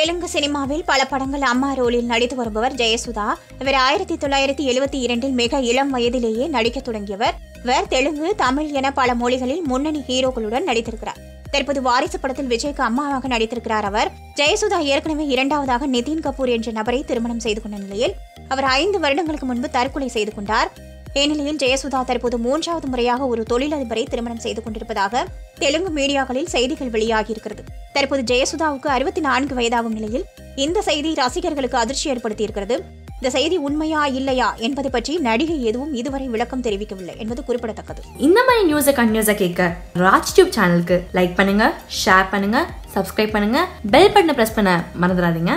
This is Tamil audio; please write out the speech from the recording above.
தெலுங்கு சினிமாவில் பல படங்கள் அம்மா ரோலில் நடித்து வருபவர் ஜெயசுதா. இவர் ஆயிரத்தி தொள்ளாயிரத்தி எழுபத்தி இரண்டில் மிக இளம் வயதிலேயே நடிக்கத் தொடங்கியவர். இவர் தெலுங்கு தமிழ் என பல மொழிகளில் முன்னணி ஹீரோக்களுடன் நடித்திருக்கிறார். தற்போது வாரிசு படத்தில் விஜய்க்கு அம்மாவாக நடித்திருக்கிறார் அவர். ஜெயசுதா ஏற்கனவே இரண்டாவதாக நிதின் கபூர் என்ற நபரை திருமணம் செய்து கொண்ட நிலையில் அவர் ஐந்து வருடங்களுக்கு முன்பு தற்கொலை செய்து கொண்டார். இந்நிலையில் ஜெயசுதா தற்போது மூன்றாவது முறையாக ஒரு தொழிலதிபரை திருமணம் செய்து கொண்டிருப்பதாக தெலுங்கு மீடியாக்களில் செய்திகள் வெளியாகியிருக்கிறது தற்போது ஜெயசுதாவுக்கு அறுபத்தி நான்கு வயதாகும் நிலையில் இந்த செய்தி ரசிகர்களுக்கு அதிர்ச்சி ஏற்படுத்தியிருக்கிறது. இந்த செய்தி உண்மையா இல்லையா என்பது பற்றி நடிகை எதுவும் இதுவரை விளக்கம் தெரிவிக்கவில்லை என்பது குறிப்பிடத்தக்கது. இந்த மாதிரி நியூஸை கண்டினியூஸாக கேட்க ராஜ் டியூப் சேனலுக்கு லைக் பண்ணுங்க ஷேர் பண்ணுங்க சப்ஸ்கிரைப் பண்ணுங்க பெல் பட்டனை ப்ரெஸ் பண்ண மறந்துடாதீங்க.